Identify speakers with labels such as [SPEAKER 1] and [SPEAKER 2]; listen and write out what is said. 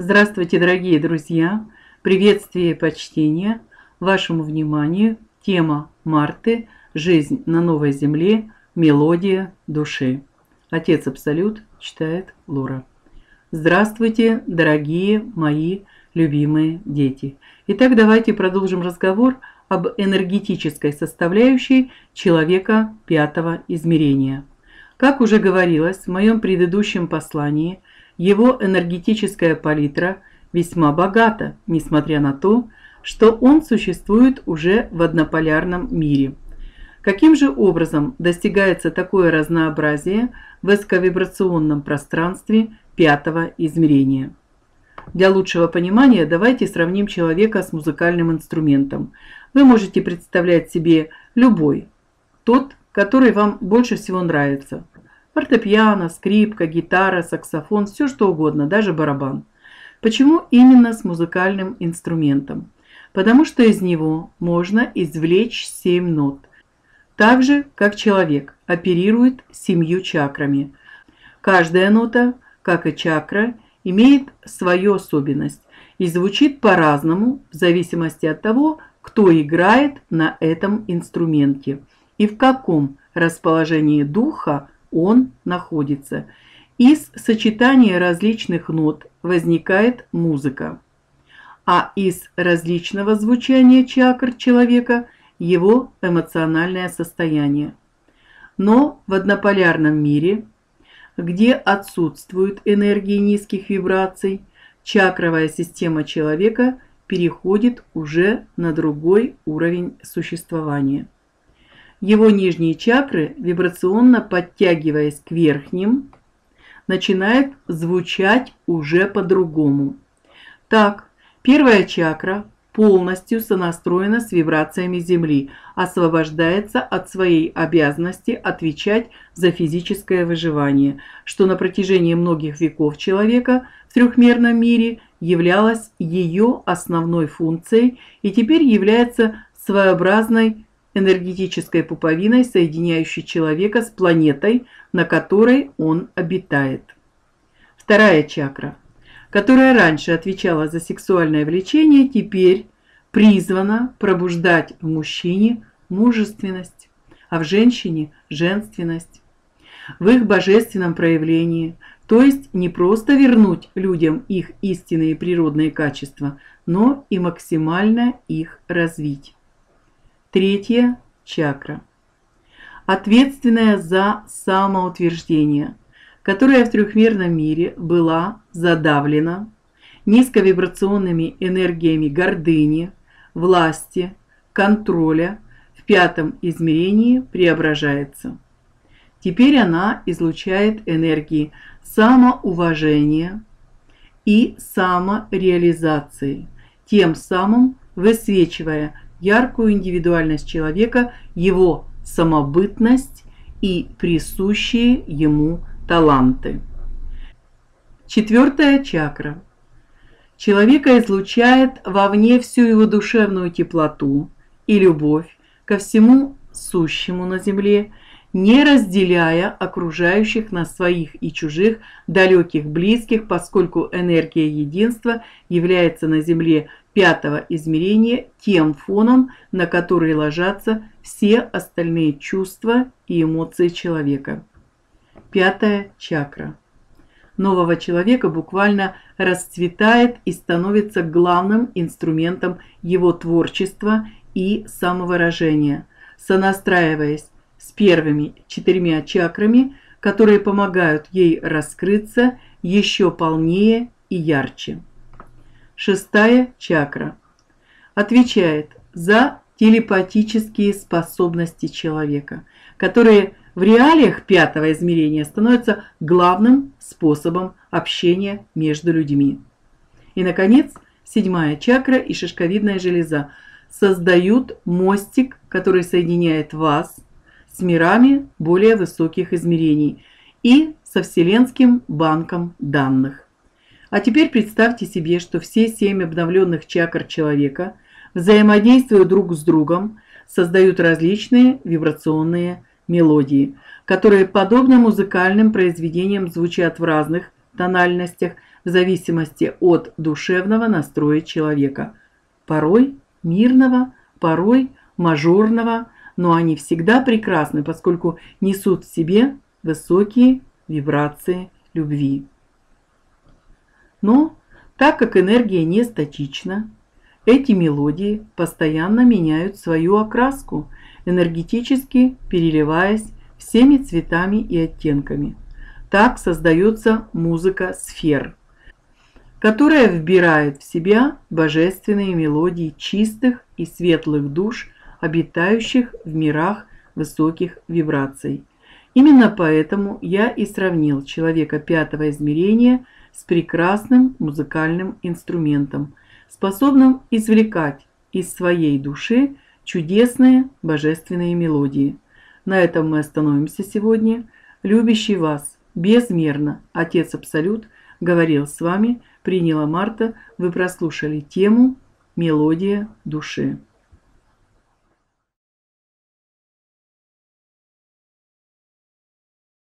[SPEAKER 1] Здравствуйте, дорогие друзья! Приветствие и почтение вашему вниманию. Тема Марты «Жизнь на новой земле. Мелодия души». Отец Абсолют читает Лора. Здравствуйте, дорогие мои любимые дети! Итак, давайте продолжим разговор об энергетической составляющей человека пятого измерения. Как уже говорилось в моем предыдущем послании, его энергетическая палитра весьма богата, несмотря на то, что он существует уже в однополярном мире. Каким же образом достигается такое разнообразие в эсковибрационном пространстве пятого измерения? Для лучшего понимания давайте сравним человека с музыкальным инструментом. Вы можете представлять себе любой, тот, который вам больше всего нравится. Фортепиано, скрипка, гитара, саксофон, все что угодно, даже барабан. Почему именно с музыкальным инструментом? Потому что из него можно извлечь семь нот. Так же, как человек оперирует семью чакрами. Каждая нота, как и чакра, имеет свою особенность и звучит по-разному в зависимости от того, кто играет на этом инструменте и в каком расположении духа он находится. Из сочетания различных нот возникает музыка, а из различного звучания чакр человека его эмоциональное состояние. Но в однополярном мире, где отсутствуют энергии низких вибраций, чакровая система человека переходит уже на другой уровень существования. Его нижние чакры, вибрационно подтягиваясь к верхним, начинают звучать уже по-другому. Так, первая чакра полностью сонастроена с вибрациями Земли, освобождается от своей обязанности отвечать за физическое выживание, что на протяжении многих веков человека в трехмерном мире являлось ее основной функцией и теперь является своеобразной энергетической пуповиной, соединяющей человека с планетой, на которой он обитает. Вторая чакра, которая раньше отвечала за сексуальное влечение, теперь призвана пробуждать в мужчине мужественность, а в женщине женственность. В их божественном проявлении, то есть не просто вернуть людям их истинные природные качества, но и максимально их развить. Третья чакра. Ответственная за самоутверждение, которая в трехмерном мире была задавлена низковибрационными энергиями гордыни, власти, контроля, в пятом измерении преображается. Теперь она излучает энергии самоуважения и самореализации, тем самым высвечивая яркую индивидуальность человека, его самобытность и присущие ему таланты. Четвертая чакра. Человека излучает вовне всю его душевную теплоту и любовь ко всему сущему на земле, не разделяя окружающих на своих и чужих, далеких, близких, поскольку энергия единства является на земле пятого измерения тем фоном, на который ложатся все остальные чувства и эмоции человека. Пятая чакра. Нового человека буквально расцветает и становится главным инструментом его творчества и самовыражения, сонастраиваясь с первыми четырьмя чакрами, которые помогают ей раскрыться еще полнее и ярче. Шестая чакра отвечает за телепатические способности человека, которые в реалиях пятого измерения становятся главным способом общения между людьми. И наконец, седьмая чакра и шишковидная железа создают мостик, который соединяет вас с мирами более высоких измерений и со Вселенским банком данных. А теперь представьте себе, что все семь обновленных чакр человека, взаимодействуя друг с другом, создают различные вибрационные мелодии, которые подобно музыкальным произведениям звучат в разных тональностях, в зависимости от душевного настроя человека. Порой мирного, порой мажорного, но они всегда прекрасны, поскольку несут в себе высокие вибрации любви. Но так как энергия не статична, эти мелодии постоянно меняют свою окраску, энергетически переливаясь всеми цветами и оттенками. Так создается музыка сфер, которая вбирает в себя божественные мелодии чистых и светлых душ, обитающих в мирах высоких вибраций. Именно поэтому я и сравнил человека пятого измерения с прекрасным музыкальным инструментом, способным извлекать из своей души чудесные божественные мелодии. На этом мы остановимся сегодня. Любящий вас безмерно Отец Абсолют говорил с вами, приняла Марта, вы прослушали тему «Мелодия души».